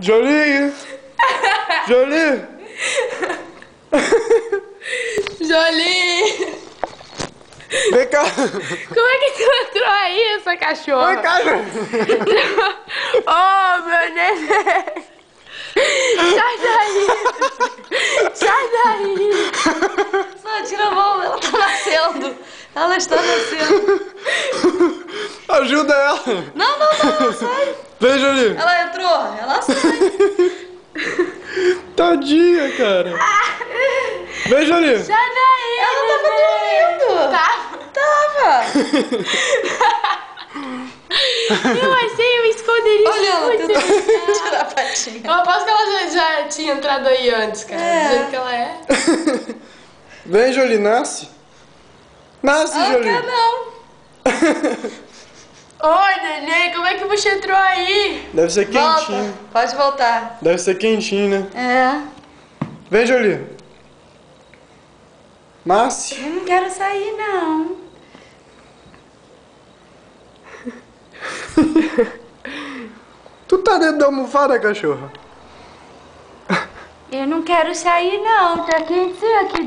Jolie! Jolie! Jolie! Vem cá! Como é que tu entrou aí, essa cachorra? Vem cá, Jolie! oh, meu neném! Sai daí! Sai daí! Só tira a mão, ela tá nascendo. Ela está nascendo. Ajuda ela! Não, não, não, não, sai. Vem, Jolie! Ela entrou, ela sai. Tadinha, cara! Vem, Jolie! Sai daí! Ela tava dormindo. Tá. Tava. Eu achei um esconderijo Olha ela muito tentando tirar a patinha. Eu aposto que ela já, já tinha entrado aí antes, cara. É. Do jeito que ela é. Vem, Jolie, nasce! Nasce, Ela Jolie! quer não. Oi, neném, como é que você entrou aí? Deve ser Volta, quentinho. pode voltar. Deve ser quentinho, né? É. Vem, Jolie! Nasce! Eu não quero sair, não. Tu tá dentro da almofada, cachorra? Eu não quero sair, não. Tá quente aqui